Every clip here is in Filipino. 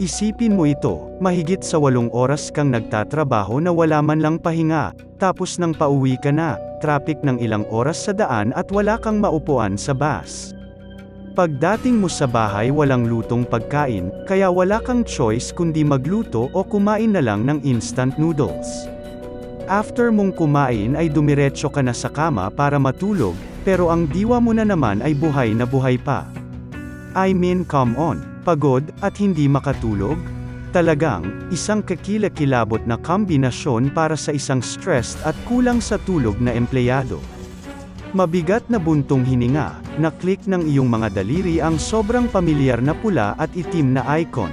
Isipin mo ito, mahigit sa walong oras kang nagtatrabaho na wala man lang pahinga, tapos nang pauwi ka na, traffic ng ilang oras sa daan at wala kang maupuan sa bus. Pagdating mo sa bahay walang lutong pagkain, kaya wala kang choice kundi magluto o kumain na lang ng instant noodles. After mong kumain ay dumiretso ka na sa kama para matulog, pero ang diwa mo na naman ay buhay na buhay pa. I mean come on, pagod, at hindi makatulog? Talagang, isang kakilakilabot na kombinasyon para sa isang stressed at kulang sa tulog na empleyado. Mabigat na buntong hininga, na-click ng iyong mga daliri ang sobrang pamilyar na pula at itim na icon.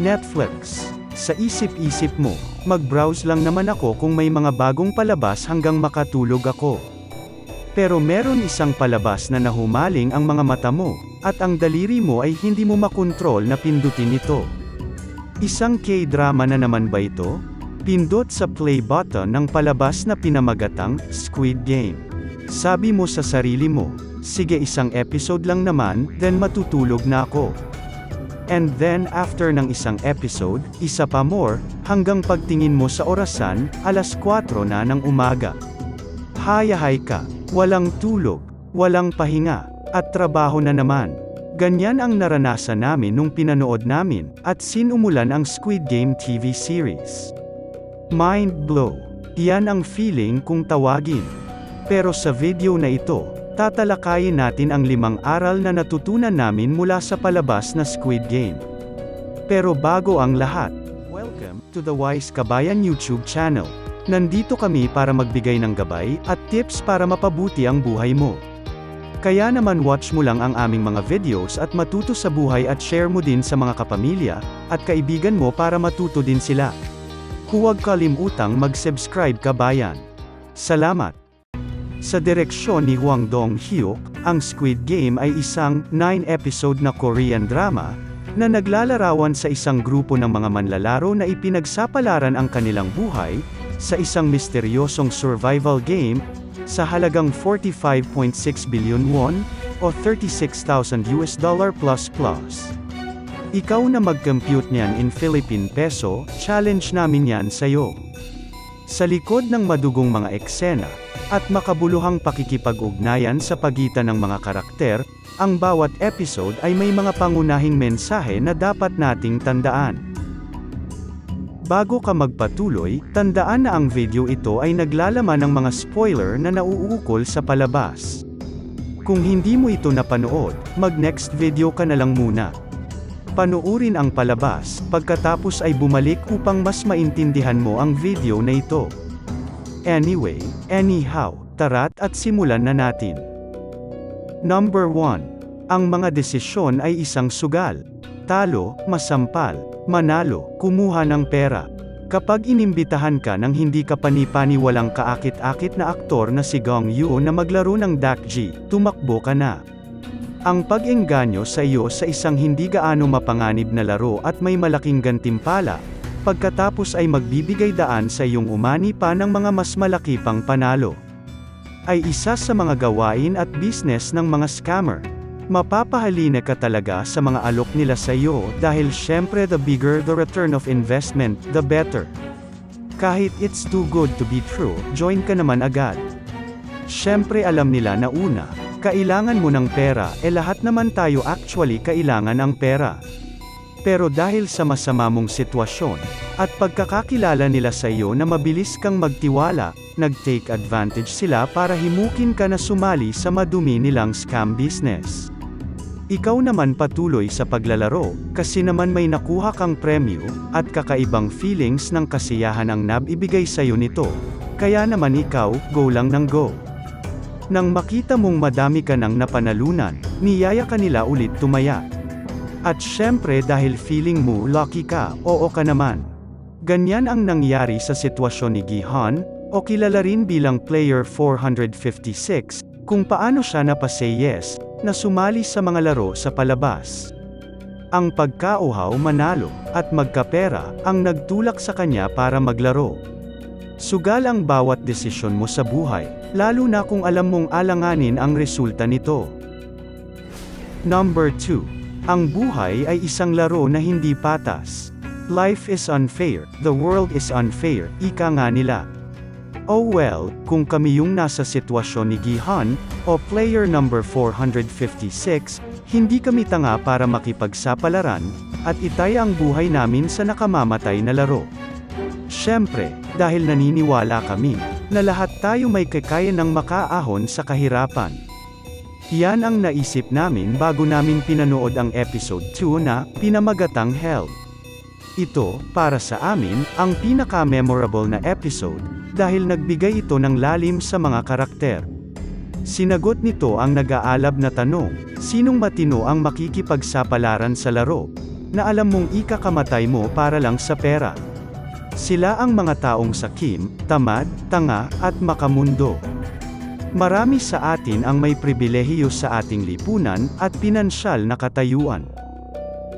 Netflix. Sa isip-isip mo, mag-browse lang naman ako kung may mga bagong palabas hanggang makatulog ako. Pero meron isang palabas na nahumaling ang mga mata mo, at ang daliri mo ay hindi mo makontrol na pindutin ito. Isang K-drama na naman ba ito? Pindot sa play button ng palabas na pinamagatang Squid Game. Sabi mo sa sarili mo, sige isang episode lang naman, then matutulog na ako. And then after ng isang episode, isa pa more, hanggang pagtingin mo sa orasan, alas 4 na ng umaga. Hayahay ka, walang tulog, walang pahinga, at trabaho na naman. Ganyan ang naranasan namin nung pinanood namin, at sinumulan ang Squid Game TV series. Mind blow. Yan ang feeling kung tawagin. Pero sa video na ito, tatalakayin natin ang limang aral na natutunan namin mula sa palabas na Squid Game. Pero bago ang lahat, welcome to the Wise Kabayan YouTube channel. Nandito kami para magbigay ng gabay at tips para mapabuti ang buhay mo. Kaya naman watch mo lang ang aming mga videos at matuto sa buhay at share mo din sa mga kapamilya, at kaibigan mo para matuto din sila. Huwag kalimutang mag-subscribe ka bayan. Salamat! Sa direksyon ni Hwang Dong-hyuk, ang Squid Game ay isang 9-episode na Korean drama, na naglalarawan sa isang grupo ng mga manlalaro na ipinagsapalaran ang kanilang buhay, sa isang misteryosong survival game, sa halagang 45.6 billion won, o 36,000 US dollar plus plus. Ikaw na mag-compute niyan in Philippine peso, challenge namin yan sa'yo. Sa likod ng madugong mga eksena, at makabuluhang pakikipag-ugnayan sa pagitan ng mga karakter, ang bawat episode ay may mga pangunahing mensahe na dapat nating tandaan. Bago ka magpatuloy, tandaan na ang video ito ay naglalaman ng mga spoiler na nauukol sa palabas. Kung hindi mo ito napanood, mag-next video ka na lang muna. Panuurin ang palabas, pagkatapos ay bumalik upang mas maintindihan mo ang video na ito. Anyway, anyhow, tara't at simulan na natin. Number 1. Ang mga desisyon ay isang sugal. Talo, masampal, manalo, kumuha ng pera. Kapag inimbitahan ka ng hindi ka panipani walang kaakit-akit na aktor na si Gong Yoo na maglaro ng Dakji, tumakbo ka na. Ang pag-engganyo sa iyo sa isang hindi gaano mapanganib na laro at may malaking gantimpala, pagkatapos ay magbibigay daan sa iyong umani pa ng mga mas malaki pang panalo. Ay isa sa mga gawain at business ng mga scammer. Mapapahalina ka talaga sa mga alok nila sa iyo dahil syempre the bigger the return of investment, the better. Kahit it's too good to be true, join ka naman agad. Syempre alam nila na una, kailangan mo ng pera, e lahat naman tayo actually kailangan ang pera. Pero dahil sa masama mong sitwasyon, at pagkakakilala nila sa iyo na mabilis kang magtiwala, nag-take advantage sila para himukin ka na sumali sa madumi nilang scam business. Ikaw naman patuloy sa paglalaro, kasi naman may nakuha kang premyo, at kakaibang feelings ng kasiyahan ang nabibigay sa'yo nito. Kaya naman ikaw, go lang ng go. Nang makita mong madami ka nang napanalunan, niyaya ka nila ulit tumaya. At syempre dahil feeling mo lucky ka, oo ka naman. Ganyan ang nangyari sa sitwasyon ni Gihan, o kilala rin bilang Player 456, kung paano siya napasay yes, na sumali sa mga laro sa palabas. Ang pagkauhaw manalo, at magkapera, ang nagtulak sa kanya para maglaro. Sugal ang bawat desisyon mo sa buhay, lalo na kung alam mong alanganin ang resulta nito. Number 2. Ang buhay ay isang laro na hindi patas. Life is unfair, the world is unfair, ika nga nila. Oh well, kung kami yung nasa sitwasyon ni Gihan, o player number 456, hindi kami tanga para makipagsapalaran, at itay ang buhay namin sa nakamamatay na laro. Siyempre, dahil naniniwala kami, na lahat tayo may kakayan ng makaahon sa kahirapan. Yan ang naisip namin bago namin pinanood ang episode 2 na, Pinamagatang Hell. Ito, para sa amin, ang pinaka-memorable na episode, dahil nagbigay ito ng lalim sa mga karakter. Sinagot nito ang nag-aalab na tanong, sinong matino ang makikipagsapalaran sa laro, na alam mong ikakamatay mo para lang sa pera. Sila ang mga taong sakim, tamad, tanga, at makamundo. Marami sa atin ang may pribilehiyo sa ating lipunan at pinansyal na katayuan.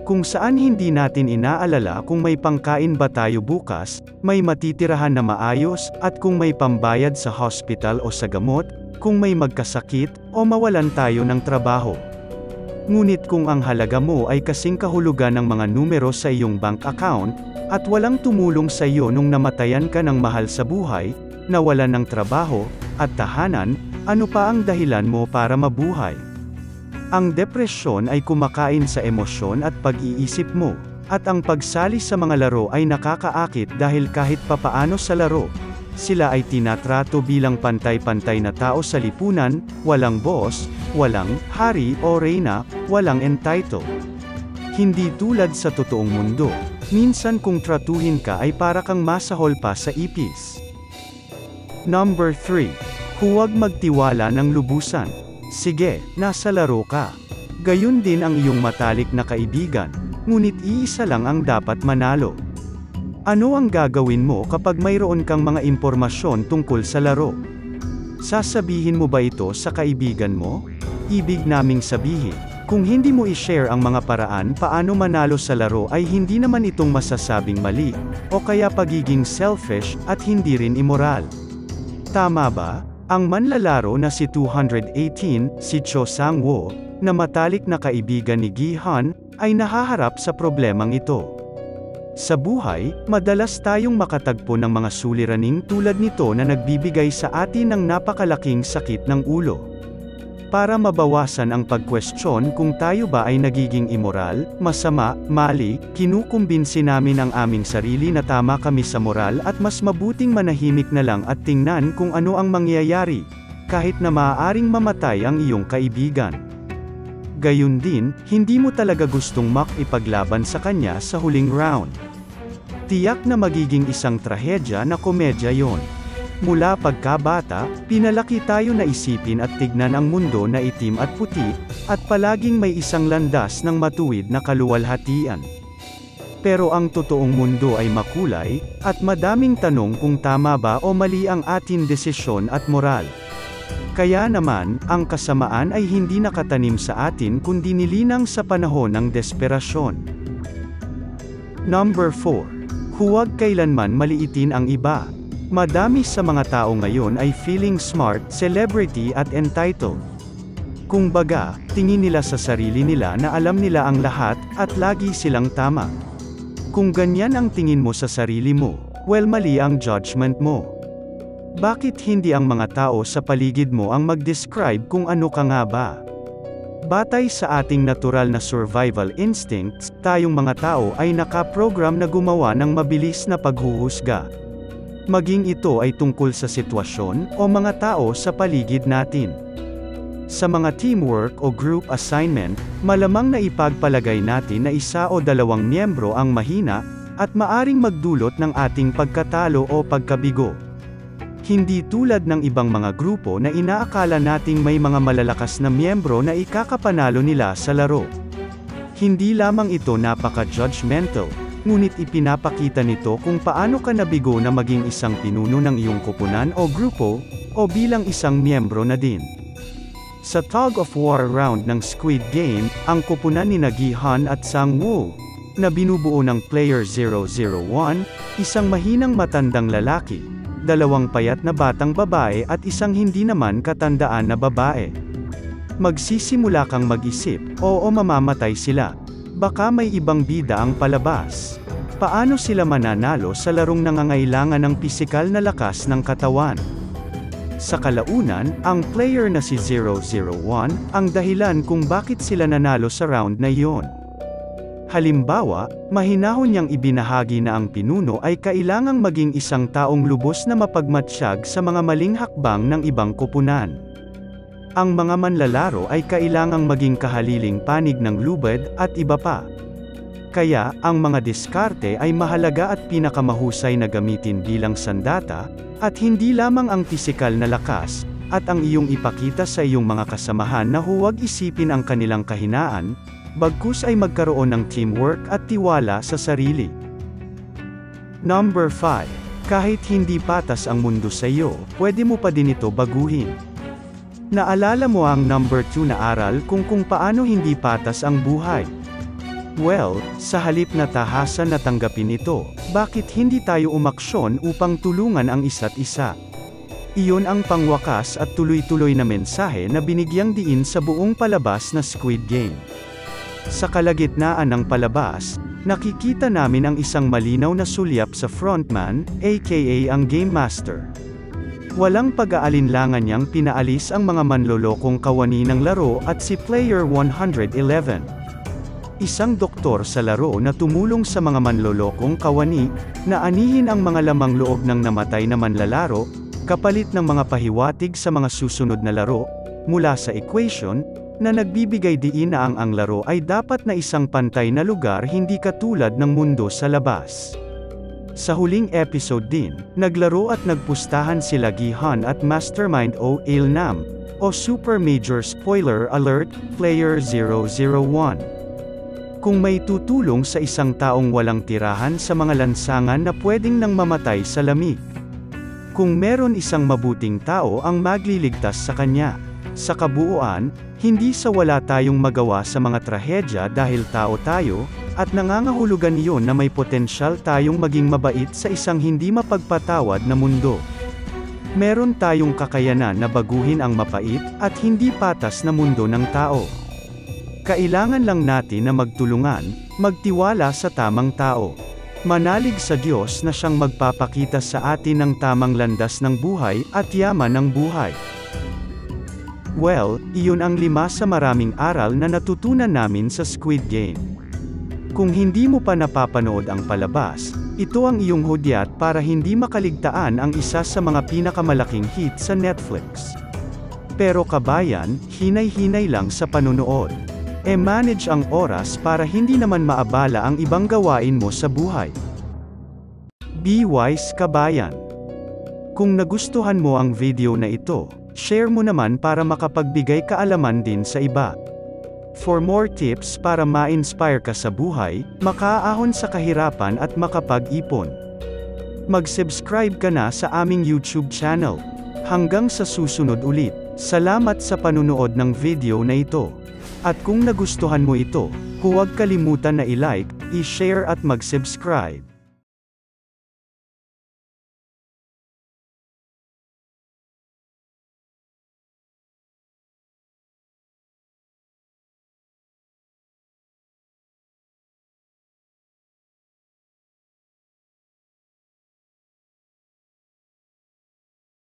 Kung saan hindi natin inaalala kung may pangkain ba tayo bukas, may matitirahan na maayos, at kung may pambayad sa hospital o sa gamot, kung may magkasakit, o mawalan tayo ng trabaho. Ngunit kung ang halaga mo ay kasing kahulugan ng mga numero sa iyong bank account, at walang tumulong sa iyo nung namatayan ka ng mahal sa buhay, nawalan ng trabaho, at tahanan, ano pa ang dahilan mo para mabuhay? Ang depresyon ay kumakain sa emosyon at pag-iisip mo, at ang pagsali sa mga laro ay nakakaakit dahil kahit papaano sa laro, sila ay tinatrato bilang pantay-pantay na tao sa lipunan, walang boss, walang hari o reyna, walang entitled. Hindi tulad sa totoong mundo, minsan kung tratuhin ka ay para kang masahol pa sa ipis. Number 3. Huwag magtiwala ng lubusan. Sige, nasa laro ka. Gayun din ang iyong matalik na kaibigan, ngunit iisa lang ang dapat manalo. Ano ang gagawin mo kapag mayroon kang mga impormasyon tungkol sa laro? Sasabihin mo ba ito sa kaibigan mo? Ibig naming sabihin, kung hindi mo i-share ang mga paraan paano manalo sa laro ay hindi naman itong masasabing mali, o kaya pagiging selfish, at hindi rin immoral. Tama ba? Ang manlalaro na si 218, si Cho Sang-woo, na matalik na kaibigan ni Gi Han, ay nahaharap sa problemang ito. Sa buhay, madalas tayong makatagpo ng mga suliraning tulad nito na nagbibigay sa atin ng napakalaking sakit ng ulo. Para mabawasan ang pagkwestiyon kung tayo ba ay nagiging immoral, masama, mali, kinukumbinsi namin ang aming sarili na tama kami sa moral at mas mabuting manahimik na lang at tingnan kung ano ang mangyayari, kahit na maaaring mamatay ang iyong kaibigan. Gayun din, hindi mo talaga gustong makipaglaban sa kanya sa huling round. Tiyak na magiging isang trahedya na komedya yon. Mula pagkabata, pinalaki tayo na isipin at tignan ang mundo na itim at puti, at palaging may isang landas ng matuwid na kaluwalhatian. Pero ang totoong mundo ay makulay, at madaming tanong kung tama ba o mali ang atin desisyon at moral. Kaya naman, ang kasamaan ay hindi nakatanim sa atin kundi nilinang sa panahon ng desperasyon. Number 4. Huwag kailanman maliitin ang iba. Madami sa mga tao ngayon ay feeling smart, celebrity at entitled. Kung baga, tingin nila sa sarili nila na alam nila ang lahat, at lagi silang tama. Kung ganyan ang tingin mo sa sarili mo, well mali ang judgment mo. Bakit hindi ang mga tao sa paligid mo ang mag-describe kung ano ka nga ba? Batay sa ating natural na survival instincts, tayong mga tao ay nakaprogram na gumawa ng mabilis na paghuhusga. Maging ito ay tungkol sa sitwasyon o mga tao sa paligid natin. Sa mga teamwork o group assignment, malamang na ipagpalagay natin na isa o dalawang miyembro ang mahina, at maaring magdulot ng ating pagkatalo o pagkabigo. Hindi tulad ng ibang mga grupo na inaakala nating may mga malalakas na miyembro na ikakapanalo nila sa laro. Hindi lamang ito napaka-judgmental, ngunit ipinapakita nito kung paano ka nabigo na maging isang pinuno ng iyong kupunan o grupo, o bilang isang miyembro na din. Sa tug of war round ng Squid Game, ang kupunan ni Nagihan at Sang-woo, na binubuo ng Player 001, isang mahinang matandang lalaki, dalawang payat na batang babae at isang hindi naman katandaan na babae. Magsisimula kang mag-isip, oo mamamatay sila. Baka may ibang bida ang palabas. Paano sila mananalo sa larong nangangailangan ng pisikal na lakas ng katawan? Sa kalaunan, ang player na si 001, ang dahilan kung bakit sila nanalo sa round na iyon. Halimbawa, mahinahon niyang ibinahagi na ang pinuno ay kailangang maging isang taong lubos na mapagmatsyag sa mga maling hakbang ng ibang kupunan. Ang mga manlalaro ay kailangang maging kahaliling panig ng lubad, at iba pa. Kaya, ang mga diskarte ay mahalaga at pinakamahusay na gamitin bilang sandata, at hindi lamang ang pisikal na lakas, at ang iyong ipakita sa iyong mga kasamahan na huwag isipin ang kanilang kahinaan, bagkus ay magkaroon ng teamwork at tiwala sa sarili. Number 5. Kahit hindi patas ang mundo sa iyo, pwede mo pa din ito baguhin. Naalala mo ang number 2 na aral kung kung paano hindi patas ang buhay. Well, sa halip na tahasan na tanggapin ito, bakit hindi tayo umaksyon upang tulungan ang isa't isa? Iyon ang pangwakas at tuloy-tuloy na mensahe na binigyang diin sa buong palabas na Squid Game. Sa kalagitnaan ng palabas, nakikita namin ang isang malinaw na sulyap sa frontman, aka ang Game Master. Walang pag-aalinlangan niyang pinaalis ang mga manlolokong kawani ng laro at si Player 111. Isang doktor sa laro na tumulong sa mga manlolokong kawani, na anihin ang mga lamang loob ng namatay na manlalaro, kapalit ng mga pahiwatig sa mga susunod na laro, mula sa equation, na nagbibigay diin na ang ang laro ay dapat na isang pantay na lugar hindi katulad ng mundo sa labas. Sa huling episode din, naglaro at nagpustahan sila Gihan at Mastermind o Ilnam, o Super Major Spoiler Alert, Player 001 kung may tutulong sa isang taong walang tirahan sa mga lansangan na pwedeng nang mamatay sa lamig. Kung meron isang mabuting tao ang magliligtas sa kanya. Sa kabuuan, hindi sa wala tayong magawa sa mga trahedya dahil tao tayo, at nangangahulugan iyon na may potensyal tayong maging mabait sa isang hindi mapagpatawad na mundo. Meron tayong kakayanan na baguhin ang mapait, at hindi patas na mundo ng tao. Kailangan lang natin na magtulungan, magtiwala sa tamang tao. Manalig sa Diyos na siyang magpapakita sa atin ng tamang landas ng buhay at yaman ng buhay. Well, iyon ang lima sa maraming aral na natutunan namin sa Squid Game. Kung hindi mo pa napapanood ang palabas, ito ang iyong hudyat para hindi makaligtaan ang isa sa mga pinakamalaking hit sa Netflix. Pero kabayan, hinay-hinay lang sa panunood e-manage ang oras para hindi naman maabala ang ibang gawain mo sa buhay. Be wise kabayan. Kung nagustuhan mo ang video na ito, share mo naman para makapagbigay kaalaman din sa iba. For more tips para ma-inspire ka sa buhay, makaahon sa kahirapan at makapag-ipon. Mag-subscribe ka na sa aming YouTube channel. Hanggang sa susunod ulit. Salamat sa panunood ng video na ito. At kung nagustuhan mo ito, huwag kalimutan na i-like, i-share at mag-subscribe.